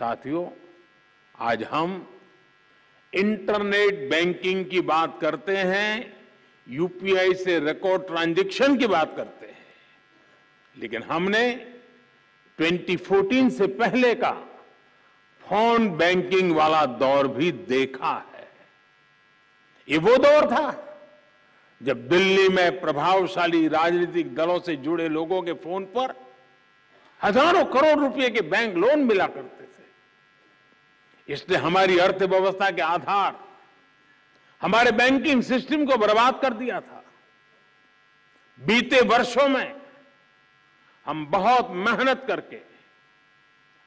साथियों, आज हम इंटरनेट बैंकिंग की बात करते हैं, यूपीआई से रिकॉर्ड ट्रांजैक्शन की बात करते हैं। लेकिन हमने 2014 से पहले का फ़ोन बैंकिंग वाला दौर भी देखा है। ये वो दौर था जब दिल्ली में प्रभावशाली राजनीतिक दलों से जुड़े लोगों के फ़ोन पर हज़ारों करोड़ रुपए के बैंक लोन मिला करते थे। इसने हमारी अर्थव्यवस्था के आधार, हमारे बैंकिंग सिस्टम को बर्बाद कर दिया था। बीते वर्षों में हम बहुत मेहनत करके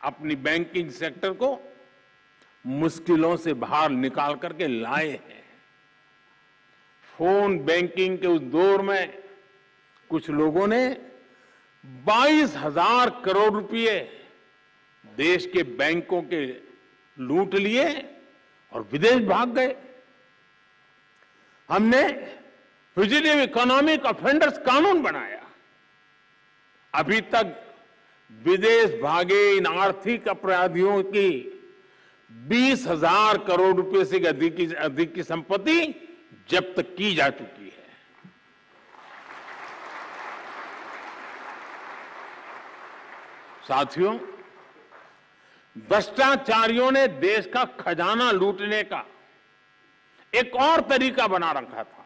अपनी बैंकिंग सेक्टर को मुश्किलों से बाहर निकाल करके लाए हैं। फ़ोन बैंकिंग के उस दौर में कुछ लोगों ने बाईस हज़ार करोड़ रुपए देश के बैंकों के लूट लिए और विदेश भाग गए। हमने फिजिटिव इकोनॉमिक ऑफेंडर्स कानून बनाया। अभी तक विदेश भागे इन आर्थिक अपराधियों की बीस हज़ार करोड़ रुपए से अधिक की अधिक की संपत्ति जब्त की जा चुकी है। साथियों भ्रष्टाचारियों ने देश का खजाना लूटने का एक और तरीका बना रखा था,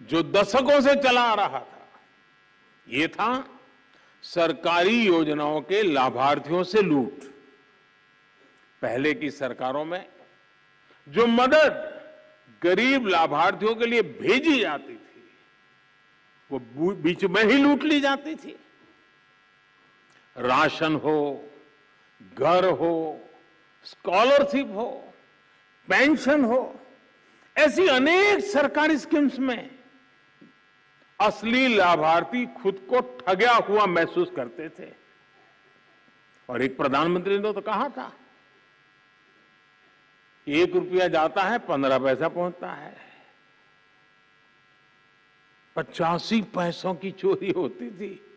जो दशकों से चला आ रहा था। ये था सरकारी योजनाओं के लाभार्थियों से लूट। पहले की सरकारों में जो मदद गरीब लाभार्थियों के लिए भेजी जाती थी, वो बीच में ही लूट ली जाती थी। राशन हो घर हो स्कॉलरशिप हो पेंशन हो, ऐसी अनेक सरकारी स्कीम्स में असली लाभार्थी खुद को ठगया हुआ महसूस करते थे। और एक प्रधानमंत्री ने तो कहा था, एक रुपया जाता है, पंद्रह पैसा पहुँचता है। पचासी पैसों की चोरी होती थी।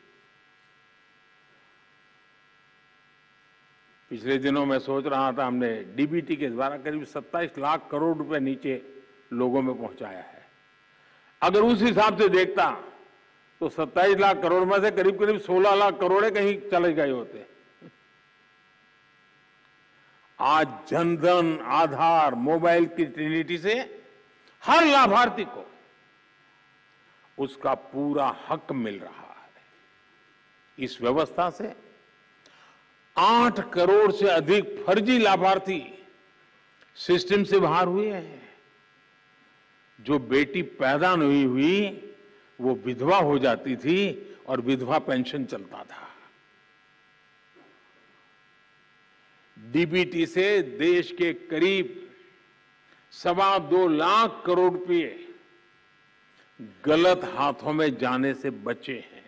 पिछले दिनों में सोच रहा था, हमने डीबीटी के द्वारा करीब 27 लाख करोड़ रुपए नीचे लोगों में पहुँचाया है। अगर उस हिसाब से देखता तो 27 लाख करोड़ में से करीब करीब 16 लाख करोड़ कहीं चले गए होते। आज जनधन आधार, मोबाइल की ट्रिनिटी से हर लाभार्थी को उसका पूरा हक मिल रहा है। इस व्यवस्था से आठ करोड़ से अधिक फर्जी लाभार्थी सिस्टम से बाहर हुए हैं। जो बेटी पैदा नहीं हुई, वो विधवा हो जाती थी और विधवा पेंशन चलता था। डीबीटी से देश के करीब सवा दो लाख करोड़ रुपये गलत हाथों में जाने से बचे हैं।